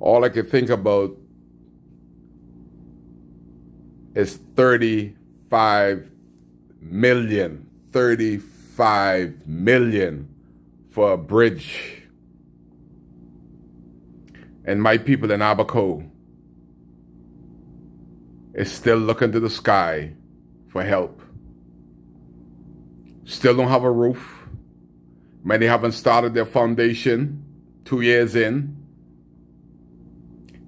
all I could think about is 35 million. 35 million for a bridge. And my people in Abaco is still looking to the sky for help. Still don't have a roof. Many haven't started their foundation two years in.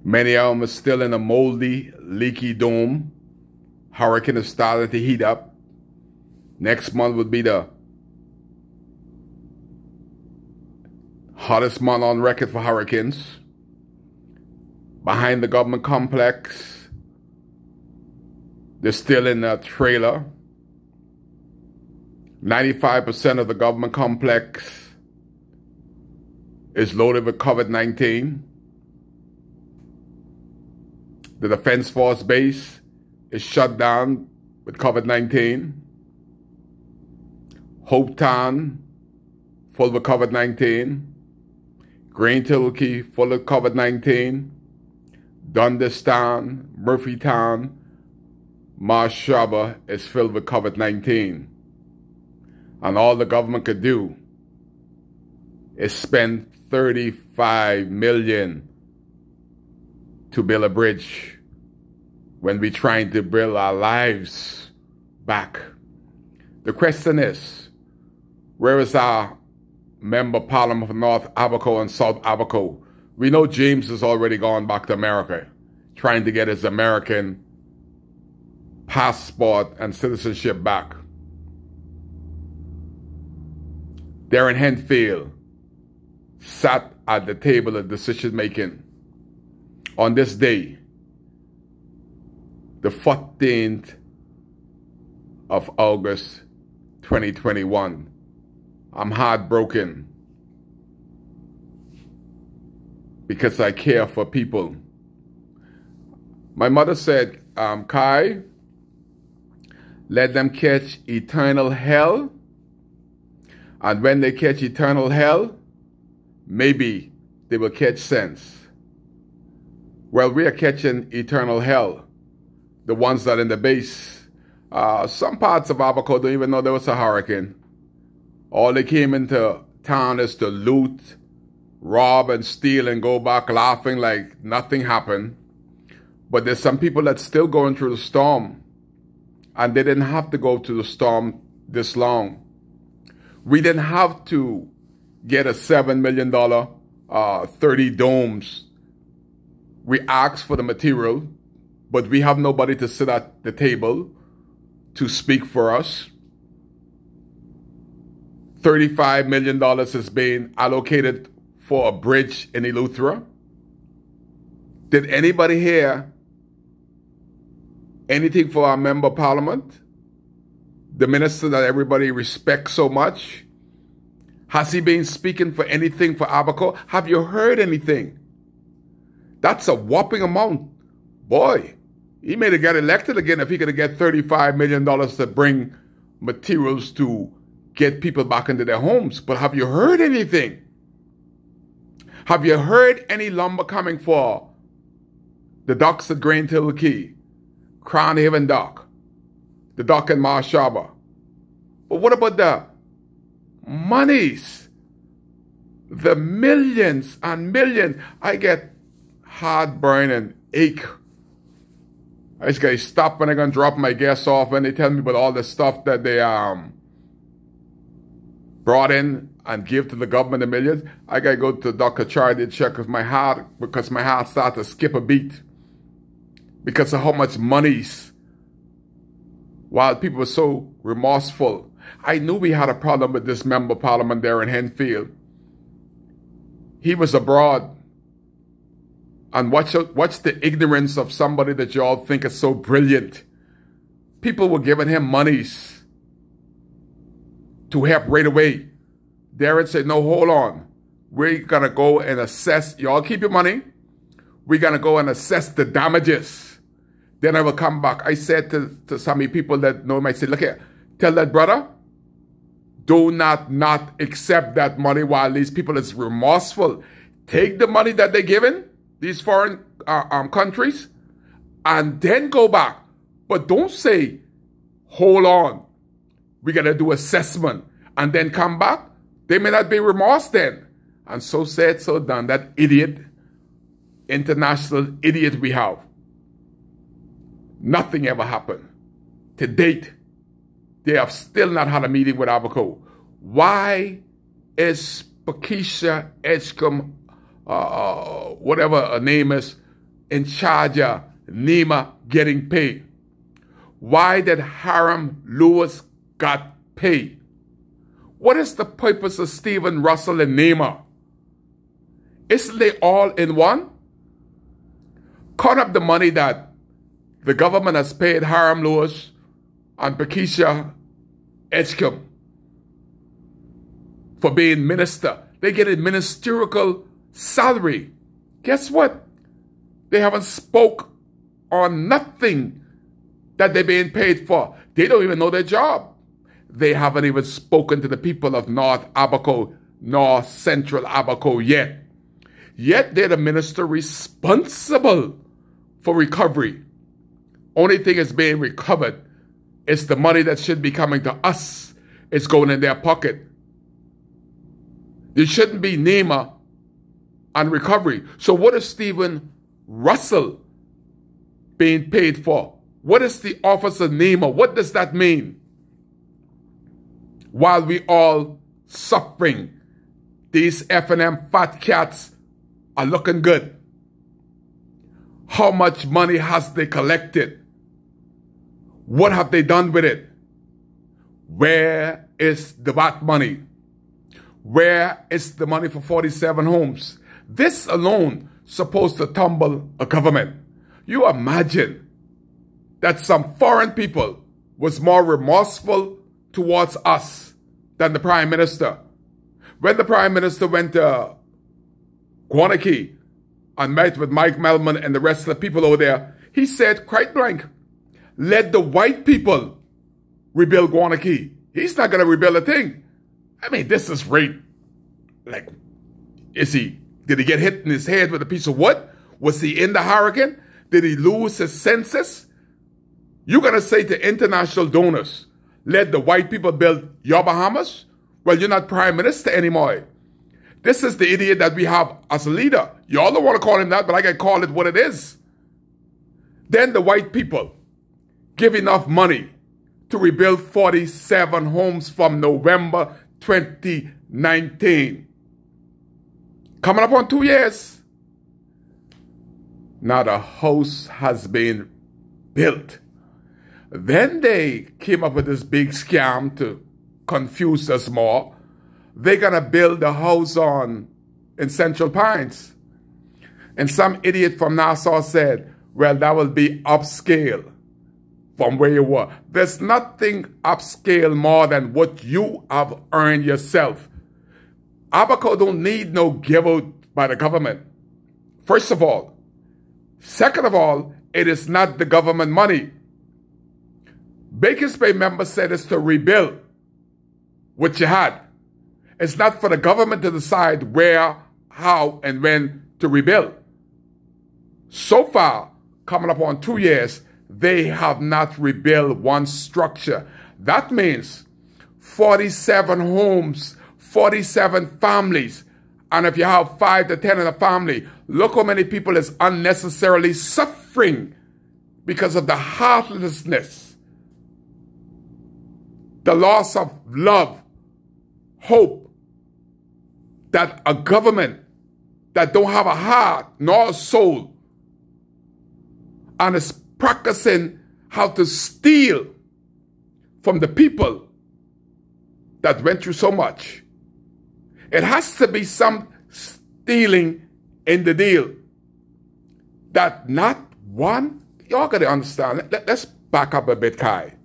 Many of them are still in a moldy, leaky dome. Hurricane has started to heat up. Next month would be the hottest month on record for hurricanes. Behind the government complex, they're still in a trailer. 95% of the government complex is loaded with COVID 19. The Defense Force base is shut down with COVID 19. Hopetown, full of COVID 19. Green full of COVID 19. Dundas Town, Murphytown, Marsh Harbour is filled with COVID 19. And all the government could do is spend 35 million to build a bridge when we're trying to build our lives back. The question is, where is our member parliament of North Abaco and South Abaco? We know James has already gone back to America, trying to get his American passport and citizenship back. Darren Henfield sat at the table of decision making on this day, the 14th of August 2021. I'm heartbroken because I care for people. My mother said, um, Kai, let them catch eternal hell. And when they catch eternal hell, maybe they will catch sense. Well, we are catching eternal hell. The ones that are in the base. Uh, some parts of Abaco don't even know there was a hurricane. All they came into town is to loot, rob, and steal and go back laughing like nothing happened. But there's some people that's still going through the storm. And they didn't have to go through the storm this long. We didn't have to get a $7 million, uh, 30 domes we ask for the material, but we have nobody to sit at the table to speak for us. $35 million is being allocated for a bridge in Eleuthera. Did anybody hear anything for our member parliament? The minister that everybody respects so much? Has he been speaking for anything for Abaco? Have you heard anything? That's a whopping amount. Boy, he may have got elected again if he could got $35 million to bring materials to get people back into their homes. But have you heard anything? Have you heard any lumber coming for the docks at Granthill Quay, Crown Haven Dock, the dock in Marsh Harbour? But what about the monies? The millions and millions. I get heartburn and ache. I just gotta stop when I'm gonna drop my gas off and they tell me about all the stuff that they um brought in and give to the government the millions. I gotta go to Dr. To check with my heart because my heart started to skip a beat because of how much money's while people were so remorseful. I knew we had a problem with this member of parliament Darren Henfield. He was abroad and watch, watch the ignorance of somebody that you all think is so brilliant. People were giving him monies to help right away. Darren said, no, hold on. We're going to go and assess. Y'all keep your money. We're going to go and assess the damages. Then I will come back. I said to, to some people that know him, I said, look here, tell that brother, do not not accept that money while these people is remorseful. Take the money that they're giving these foreign uh, um, countries and then go back. But don't say, hold on, we got to do assessment and then come back. They may not be remorse then. And so said, so done. That idiot, international idiot we have. Nothing ever happened. To date, they have still not had a meeting with Abaco. Why is Pakesia Edgecombe, uh, uh, whatever her name is, in charge of NEMA getting paid? Why did Iram Lewis got paid? What is the purpose of Stephen Russell and NEMA? Isn't they all in one? Caught up the money that the government has paid Iram Lewis and Pakesia Edgecombe for being minister. They get a ministerial salary. Guess what? They haven't spoke on nothing that they're being paid for. They don't even know their job. They haven't even spoken to the people of North Abaco, North Central Abaco yet. Yet they're the minister responsible for recovery. Only thing is being recovered is the money that should be coming to us. It's going in their pocket. There shouldn't be NEMA on recovery. So what is Stephen Russell being paid for? What is the office of NEMA? What does that mean? While we all suffering, these F&M fat cats are looking good. How much money has they collected? What have they done with it? Where is the VAT money? Where is the money for 47 homes? This alone supposed to tumble a government. You imagine that some foreign people was more remorseful towards us than the prime minister. When the prime minister went to Guana Cay and met with Mike Meldman and the rest of the people over there, he said quite blank, let the white people rebuild Guana Cay. He's not going to rebuild a thing. I mean, this is rape. Like, is he, did he get hit in his head with a piece of wood? Was he in the hurricane? Did he lose his senses? You're going to say to international donors, let the white people build your Bahamas? Well, you're not prime minister anymore. This is the idiot that we have as a leader. Y'all don't want to call him that, but I can call it what it is. Then the white people give enough money to rebuild 47 homes from November 2019. Coming up on two years. Now the house has been built. Then they came up with this big scam to confuse us more they're going to build a house on in Central Pines. And some idiot from Nassau said, well, that will be upscale from where you were. There's nothing upscale more than what you have earned yourself. Abaco don't need no give by the government. First of all. Second of all, it is not the government money. Baker's Bay members said it's to rebuild what you had. It's not for the government to decide where, how, and when to rebuild. So far, coming up on two years, they have not rebuilt one structure. That means 47 homes, 47 families. And if you have five to 10 in a family, look how many people is unnecessarily suffering because of the heartlessness, the loss of love, hope, that a government that don't have a heart nor a soul and is practicing how to steal from the people that went through so much. It has to be some stealing in the deal that not one, y'all got to understand. Let, us back up a bit, Kai.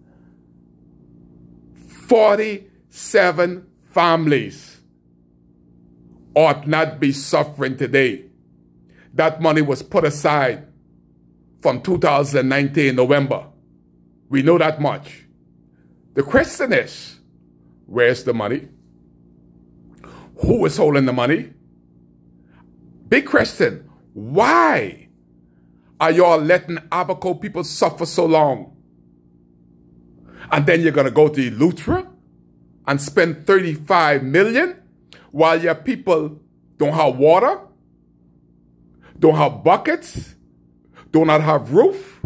47 families ought not be suffering today. That money was put aside from 2019 November. We know that much. The question is, where's the money? Who is holding the money? Big question. Why are y'all letting Abaco people suffer so long? And then you're going to go to Eleuthera and spend 35 million while your people don't have water, don't have buckets, do not have roof,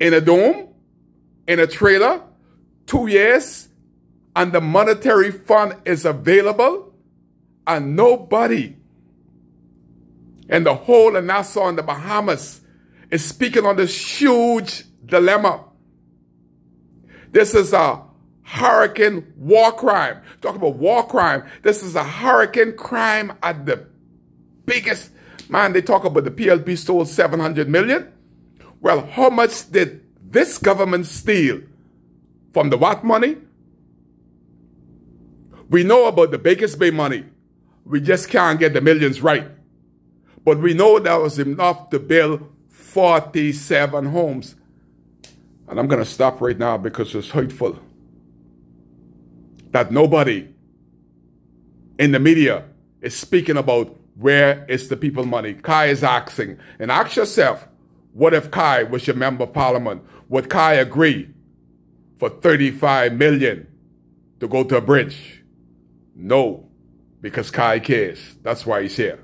in a dome, in a trailer, two years, and the monetary fund is available, and nobody in the whole of Nassau and the Bahamas is speaking on this huge dilemma. This is a hurricane war crime. Talk about war crime. This is a hurricane crime at the biggest. Man, they talk about the PLP stole 700 million. Well, how much did this government steal from the what money? We know about the Bakers Bay money. We just can't get the millions right. But we know that was enough to build 47 homes. And I'm going to stop right now because it's hurtful that nobody in the media is speaking about where is the people money. Kai is asking. And ask yourself, what if Kai was your member of parliament? Would Kai agree for 35 million to go to a bridge? No, because Kai cares. That's why he's here.